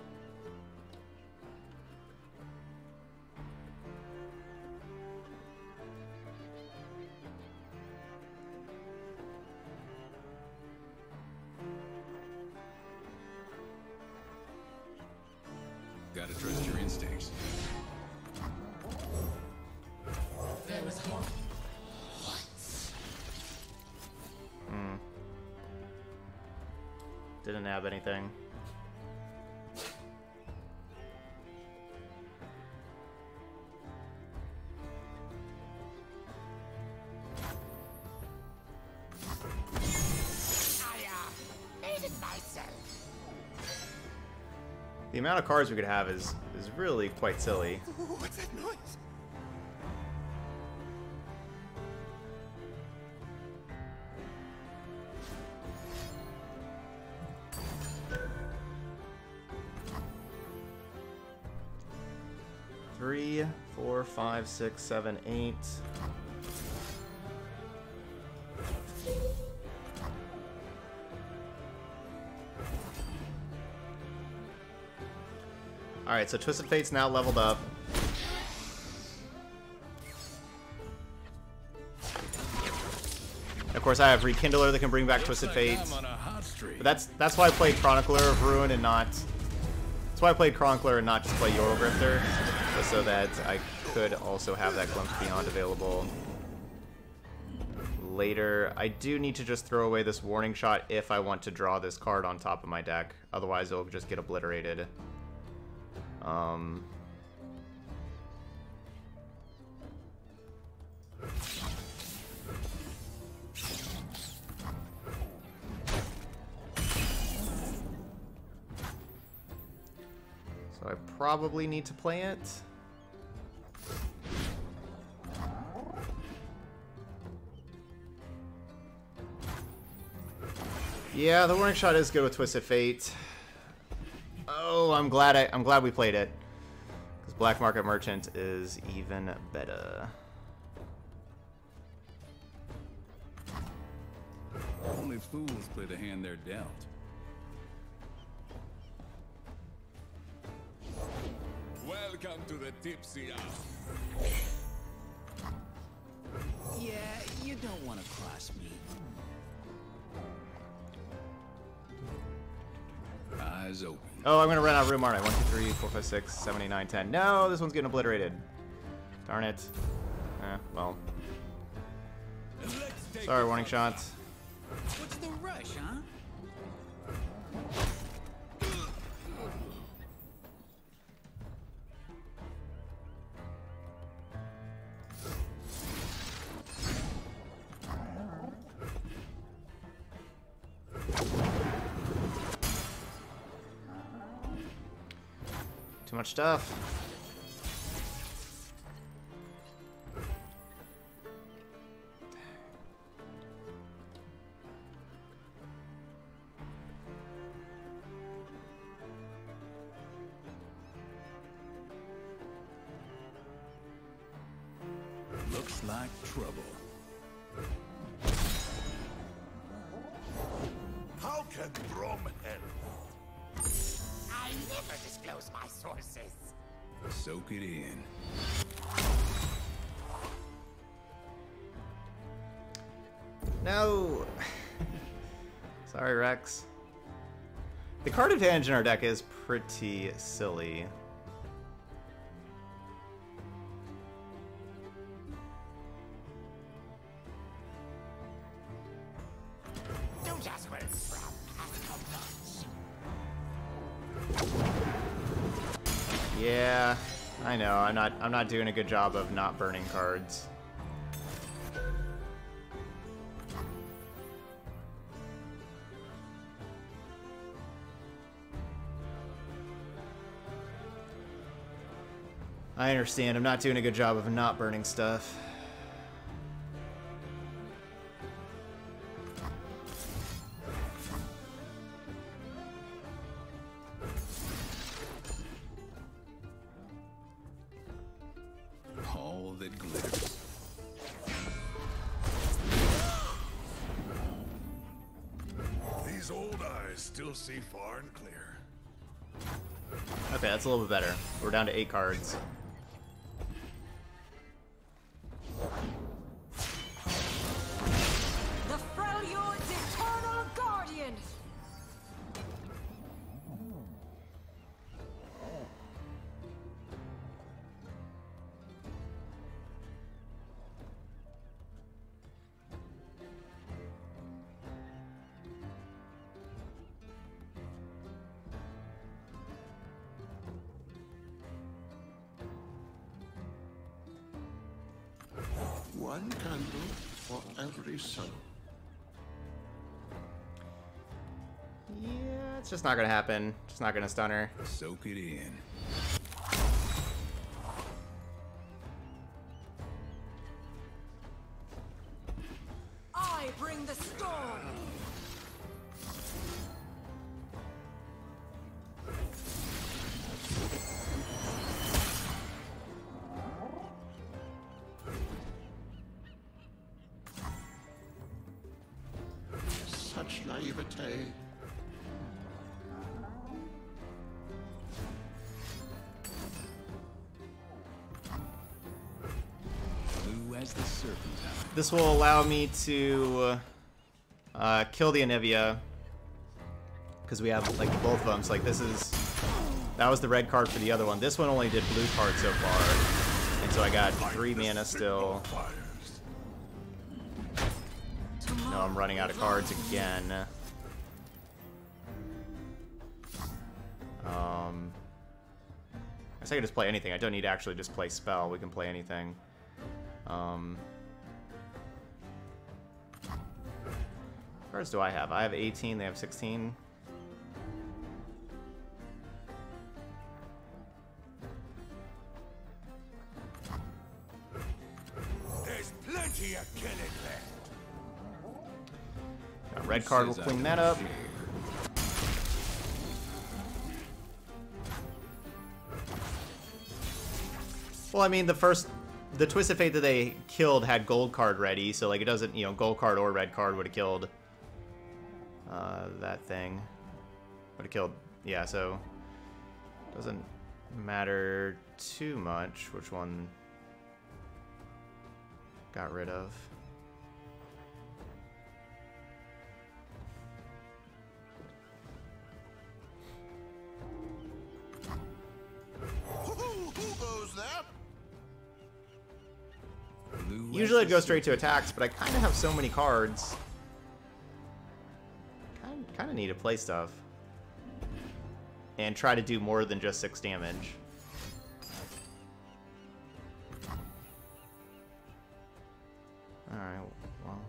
Speaker 1: Amount of cards we could have is is really quite silly.
Speaker 3: What's that noise?
Speaker 1: Three, four, five, six, seven, eight. Alright, so Twisted Fate's now leveled up. Of course, I have Rekindler that can bring back Twisted Fate.
Speaker 8: I'm on a hot streak.
Speaker 1: But that's that's why I played Chronicler of Ruin and not That's why I played Cronkler and not just play Yordle Grifter, just so that I could also have that Glimpse Beyond available later. I do need to just throw away this Warning Shot if I want to draw this card on top of my deck. Otherwise, it'll just get obliterated. Um... So I probably need to play it. Yeah, the warning shot is good with Twisted Fate. I'm glad I, I'm glad we played it. Because Black Market Merchant is even better.
Speaker 8: Only fools play the hand they're dealt.
Speaker 3: Welcome to the tipsy hour.
Speaker 2: Yeah, you don't want to cross me.
Speaker 8: Eyes open.
Speaker 1: Oh, I'm gonna run out of room, aren't I? 1, 2, 3, 4, 5, 6, 7, 8, 9, 10. No, this one's getting obliterated. Darn it. Eh, well. Sorry, warning shots. Stuff. The card advantage in our deck is pretty silly.
Speaker 7: Don't ask where it's from. Ask how much.
Speaker 1: Yeah, I know. I'm not. I'm not doing a good job of not burning cards. I understand. I'm not doing a good job of not burning stuff.
Speaker 8: All that glitters.
Speaker 3: These old eyes still see far and clear.
Speaker 1: Okay, that's a little bit better. We're down to eight cards. Yeah, it's just not gonna happen. Just not gonna stun her.
Speaker 8: Soak it in.
Speaker 1: This will allow me to uh, kill the Anivia because we have like both of them. So like this is That was the red card for the other one. This one only did blue card so far. And so I got three mana still. No, I'm running out of cards again. Um, I guess I can just play anything. I don't need to actually just play spell. We can play anything. Um, cards do I have? I have 18. They have 16.
Speaker 3: There's plenty of killing left.
Speaker 1: Got red card will clean that up. Well, I mean, the first, the Twisted Fate that they killed had gold card ready, so like it doesn't, you know, gold card or red card would have killed that thing. Would have killed, yeah. So doesn't matter too much which one got rid of.
Speaker 9: Who, who goes that?
Speaker 8: Blue
Speaker 1: Usually I'd go straight to attacks, but I kind of have so many cards. Kind of need to play stuff. And try to do more than just 6 damage. Alright, well.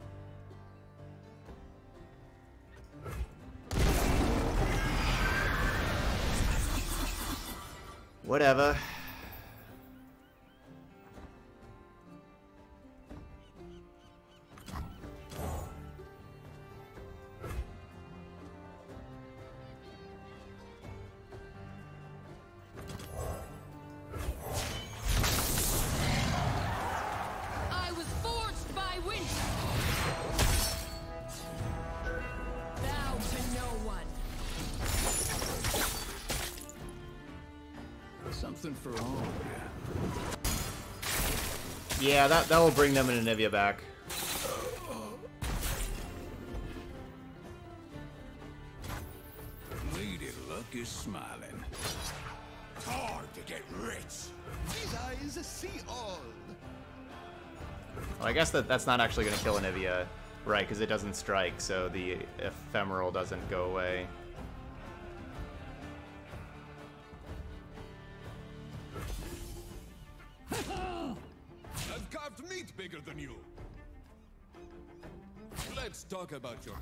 Speaker 1: Whatever. Yeah, that, that will bring them and Anivia back.
Speaker 8: Lady Luck is smiling.
Speaker 3: It's hard to get rich.
Speaker 9: These eyes see all.
Speaker 1: Well, I guess that that's not actually going to kill Anivia, right? Because it doesn't strike, so the ephemeral doesn't go away.
Speaker 3: Let's talk about your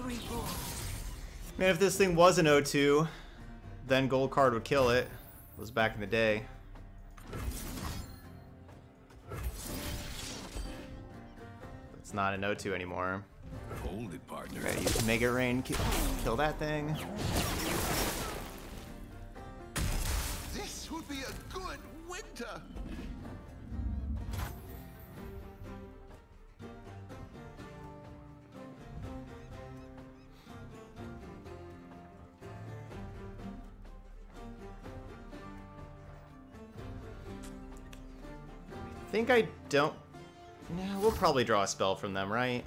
Speaker 6: reborn.
Speaker 1: Man, if this thing was an O2, then gold card would kill it. It was back in the day. It's not an O2 anymore.
Speaker 8: Hold it, partner.
Speaker 1: Okay, use Make It Rain, ki- kill that thing.
Speaker 9: This would be a good winter.
Speaker 1: think I don't... Nah, we'll probably draw a spell from them, right?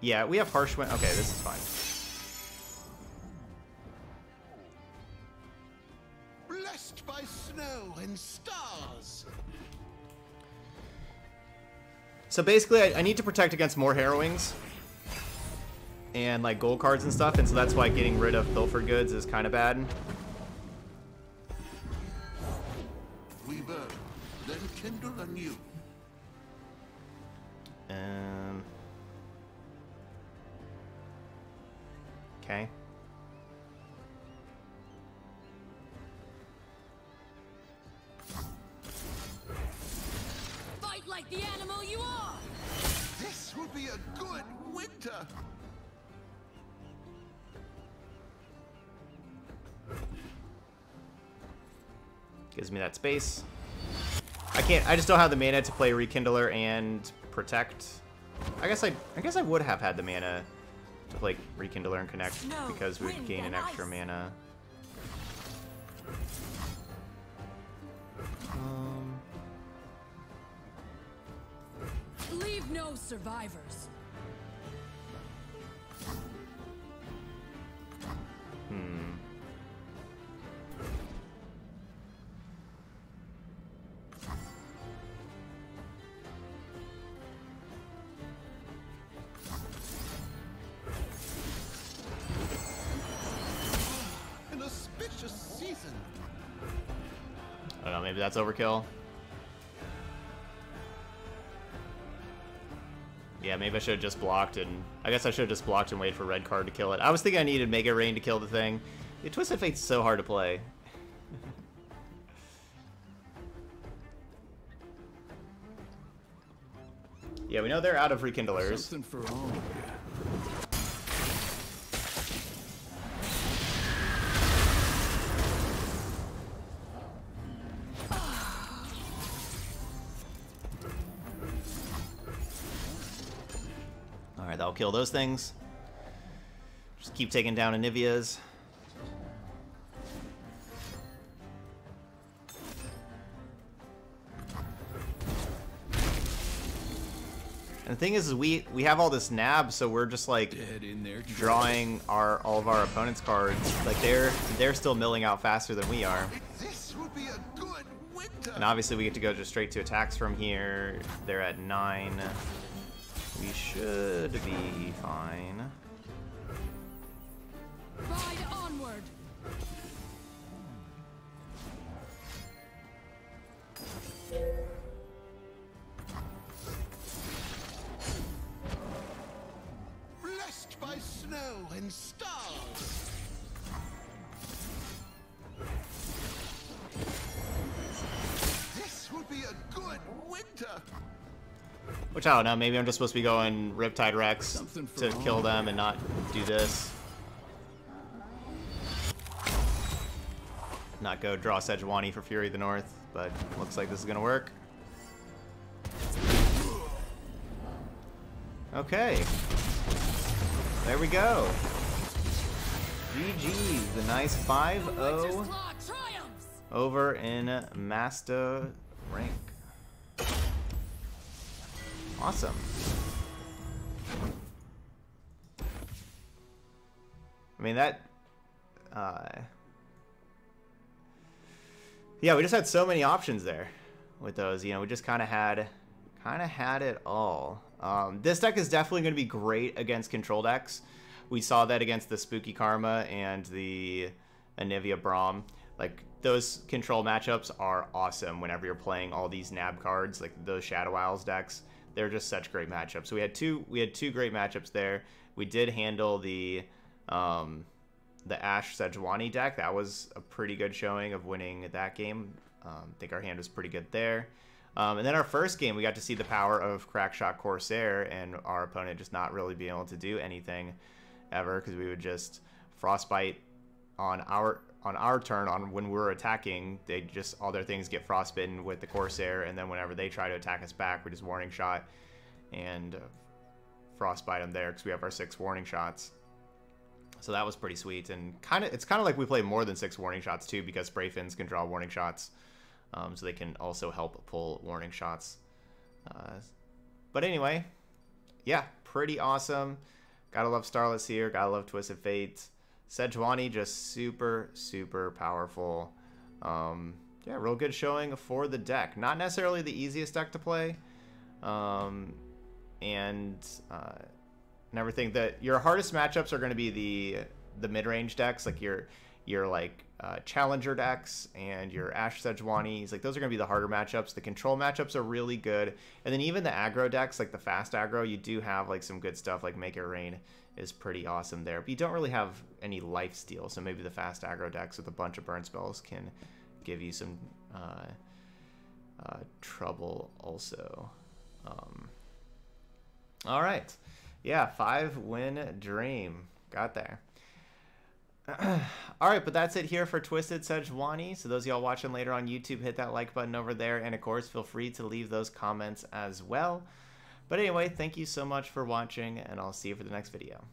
Speaker 1: Yeah, we have Harsh Wind. Okay, this is fine.
Speaker 9: Blessed by snow and stars.
Speaker 1: So basically, I, I need to protect against more Harrowings. And, like, gold cards and stuff, and so that's why getting rid of Pilfered Goods is kind of bad.
Speaker 9: We burn, then kindle anew.
Speaker 1: Um... Okay.
Speaker 5: Fight like the animal you are.
Speaker 9: This would be a good winter.
Speaker 1: Gives me that space. I can't. I just don't have the mana to play Rekindler and Protect. I guess I. I guess I would have had the mana to play Rekindler and Connect because we'd gain an extra mana. Um,
Speaker 6: Leave no survivors.
Speaker 1: hmm. I don't know, maybe that's overkill. Yeah, maybe I should have just blocked and... I guess I should have just blocked and waited for red card to kill it. I was thinking I needed Make It Rain to kill the thing. The Twisted Fate's so hard to play. yeah, we know they're out of rekindlers.
Speaker 8: Something for all
Speaker 1: kill those things. Just keep taking down Anivia's. And the thing is, is we we have all this nab, so we're just like
Speaker 8: Dead in their
Speaker 1: drawing our all of our opponents' cards. Like they're they're still milling out faster than we are.
Speaker 9: This would be a good winter.
Speaker 1: And obviously we get to go just straight to attacks from here. They're at nine. We should be fine.
Speaker 9: Oh,
Speaker 1: Which I don't know, maybe I'm just supposed to be going Riptide Rex
Speaker 8: Something
Speaker 1: to kill them and not do this. Not go draw Sejuani for Fury of the North, but looks like this is gonna work. Okay. There we go. GG, the nice 5-0 over in Master rank. Awesome. I mean that uh Yeah, we just had so many options there with those, you know, we just kind of had kind of had it all. Um, this deck is definitely going to be great against control decks. We saw that against the Spooky Karma and the Anivia Braum. Like those control matchups are awesome whenever you're playing all these nab cards, like those Shadow Isles decks. They're just such great matchups. So we had two we had two great matchups there. We did handle the um, the Ashe Sejuani deck. That was a pretty good showing of winning that game. Um, I think our hand was pretty good there. Um, and then our first game, we got to see the power of Crackshot Corsair and our opponent just not really being able to do anything ever because we would just frostbite on our on our turn on when we're attacking. They just all their things get frostbitten with the Corsair, and then whenever they try to attack us back, we just warning shot and uh, frostbite them there because we have our six warning shots. So that was pretty sweet, and kind of it's kind of like we play more than six warning shots too because spray fins can draw warning shots, um, so they can also help pull warning shots. Uh, but anyway, yeah, pretty awesome. Gotta love Starlit Seer. Gotta love Twisted Fate. Sejuani just super super powerful. Um, yeah, real good showing for the deck. Not necessarily the easiest deck to play, um, and. Uh, and everything. That your hardest matchups are going to be the the mid range decks, like your your like uh, challenger decks and your Ashe Sejuani's. Like those are going to be the harder matchups. The control matchups are really good, and then even the aggro decks, like the fast aggro, you do have like some good stuff. Like Make It Rain is pretty awesome there, but you don't really have any life steal. So maybe the fast aggro decks with a bunch of burn spells can give you some uh, uh, trouble also. Um, all right. Yeah, five win dream. Got there. All right, but that's it here for Twisted Sejuani. So those y'all watching later on YouTube, hit that like button over there. And of course, feel free to leave those comments as well. But anyway, thank you so much for watching, and I'll see you for the next video.